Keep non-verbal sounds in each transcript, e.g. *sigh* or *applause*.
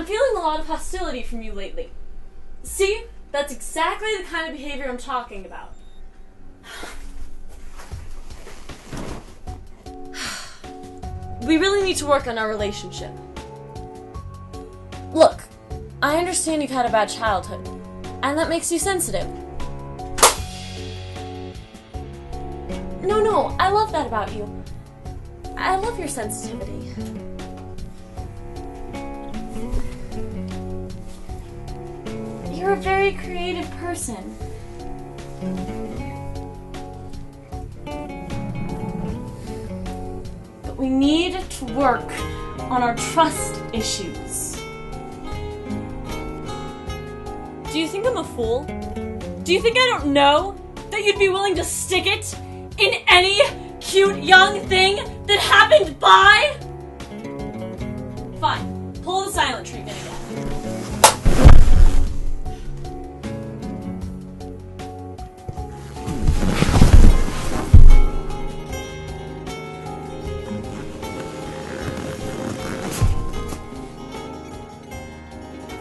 I'm feeling a lot of hostility from you lately. See? That's exactly the kind of behavior I'm talking about. *sighs* We really need to work on our relationship. Look, I understand you've had a bad childhood, and that makes you sensitive. No, no, I love that about you. I love your sensitivity. You're a very creative person. But we need to work on our trust issues. Do you think I'm a fool? Do you think I don't know that you'd be willing to stick it in any cute young thing that happened by? Fine. Silent treatment again.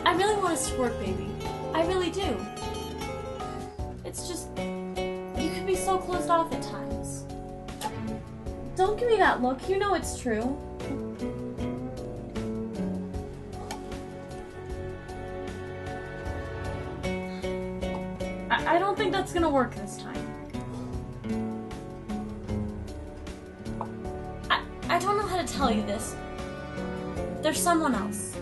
I really want us to work, baby. I really do. It's just. You can be so closed off at times. Don't give me that look. You know it's true. Don't think that's gonna work this time. I, I don't know how to tell you this. There's someone else.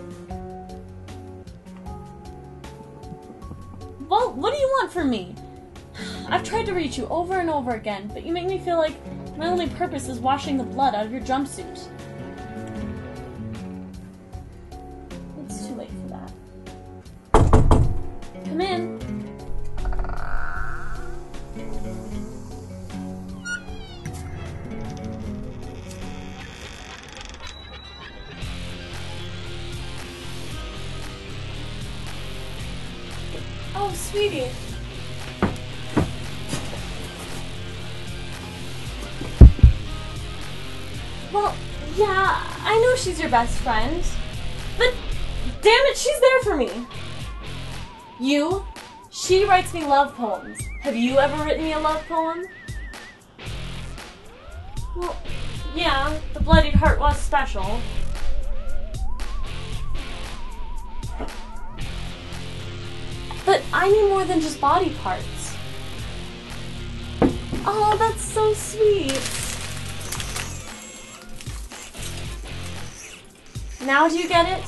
Well, what do you want from me? I've tried to reach you over and over again, but you make me feel like my only purpose is washing the blood out of your jumpsuit. Oh, sweetie. Well, yeah, I know she's your best friend. But damn it, she's there for me. You? She writes me love poems. Have you ever written me a love poem? Well, yeah, the Bloodied Heart was special. I need more than just body parts. Oh, that's so sweet. Now do you get it?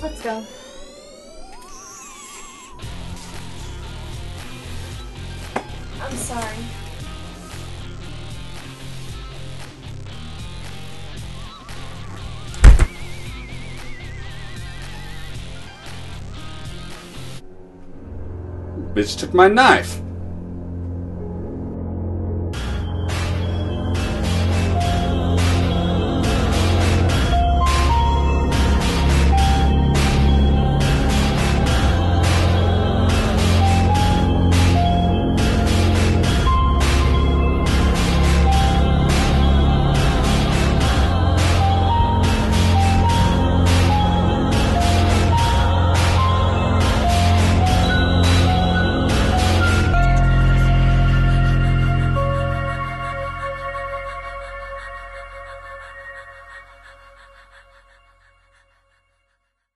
Let's go. I'm sorry. Bitch took my knife.